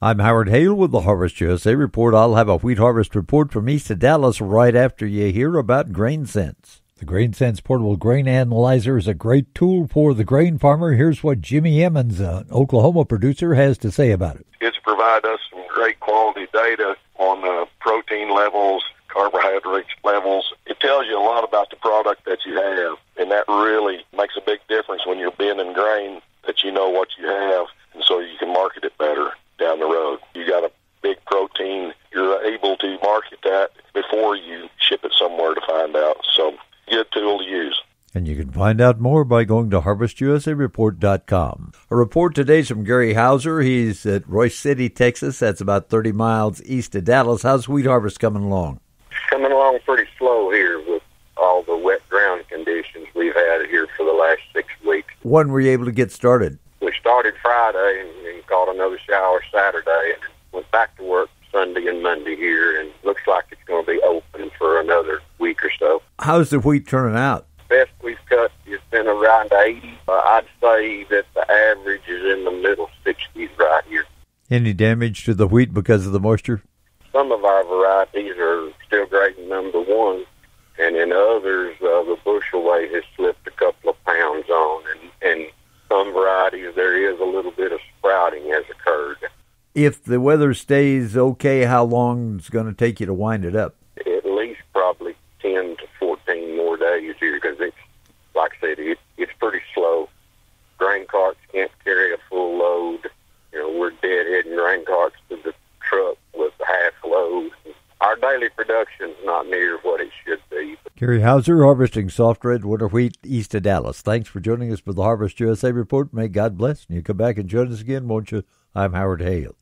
I'm Howard Hale with the Harvest USA Report. I'll have a wheat harvest report from east of Dallas right after you hear about Grain Sense. The Grain Sense portable grain analyzer is a great tool for the grain farmer. Here's what Jimmy Emmons, an Oklahoma producer, has to say about it. It's provide us some great quality data on the protein levels, carbohydrate levels. It tells you a lot about the product that you have, and that really makes a big difference when you're bending grain that you know what you have, and so you can market it better down the road. You got a big protein, you're able to market that before you ship it somewhere to find out. So, good tool to use. And you can find out more by going to harvestusareport.com. A report today from Gary Houser. He's at Royse City, Texas. That's about 30 miles east of Dallas. How's wheat harvest coming along? Coming along pretty slow here with all the wet ground conditions we've had here for the last six weeks. When were you able to get started? We started Friday and, and caught another shower Saturday and went back to work Sunday and Monday here and looks like it's going to be open for another week or so. How's the wheat turning out? Best we've cut has been around 80. Uh, I'd say that the average is in the middle 60s right here. Any damage to the wheat because of the moisture? Some of our varieties are still grading number one, and in others, uh, the bushel weight has slipped a couple of pounds on, and, and some varieties there is a little bit of sprouting has occurred. If the weather stays okay, how long is it going to take you to wind it up? At least probably 10 to 14 more days here because it's, like I said, it, it's pretty slow. Grain carts can't carry a full load. You know, we're deadheading grain carts to the truck with half load. Our daily production's not near what it should be. Gary Houser, harvesting soft red winter wheat east of Dallas. Thanks for joining us for the Harvest USA Report. May God bless. And you come back and join us again, won't you? I'm Howard Hale.